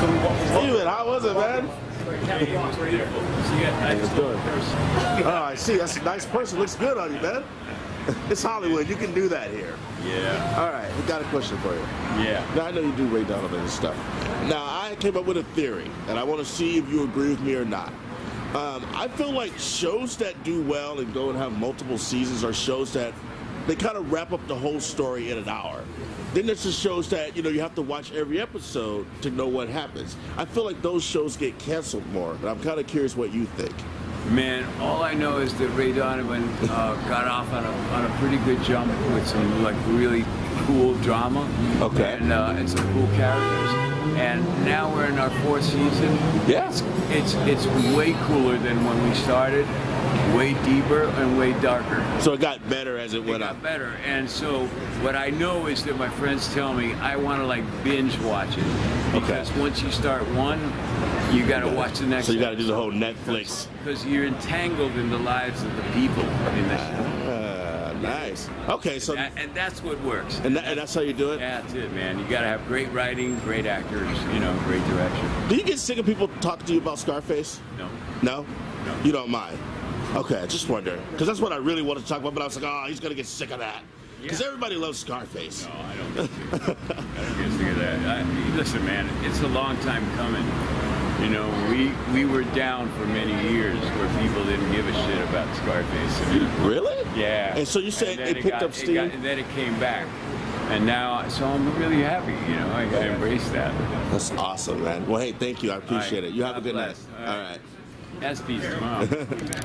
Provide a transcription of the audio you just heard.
Steven, how was it, man? Oh, I see. That's a nice person. Looks good on you, man. It's Hollywood. You can do that here. Yeah. All right, we got a question for you. Yeah. Now I know you do Ray Donovan and stuff. Now I came up with a theory, and I want to see if you agree with me or not. Um, I feel like shows that do well and go and have multiple seasons are shows that they kind of wrap up the whole story in an hour. Then this just shows that you know you have to watch every episode to know what happens. I feel like those shows get canceled more, but I'm kind of curious what you think. Man, all I know is that Ray Donovan uh, got off on a, a pretty good jump with some like really cool drama. Okay. And, uh, and some cool characters. And now we're in our fourth season. Yeah. It's, it's it's way cooler than when we started. Way deeper and way darker. So it got better as it It went got up. better. And so what I know is that my friends tell me I want to like binge watch it because once you start one, you got to watch the next. So you got to do the whole Netflix. because you're entangled in the lives of the people in the show. Nice. Okay, so That- and that's what works. and, that, and that's how you do it. Yeah, that's it, man. You got to have great writing, great actors, you know, great direction. Do you get sick of people talking to you about Scarface? No. No? You don't mind? Okay, I just wondering. Because that's what I really wanted to talk about, but I was like, oh, he's going to get sick of that. Because Yeah. everybody loves Scarface. No, I don't get sick. I don't get sick of that. I, listen, man, it's a long time coming. You know, we we were down for many years where people didn't give a shit about Scarface. I mean, Really? Yeah. And so you said then it picked got- up steam? and then it came back. And now, so I'm really happy, you know, I, I embrace that. That's awesome, man. Well, hey, thank you. I appreciate right. it. You have a good bless. night. All All right. right. That's peace tomorrow.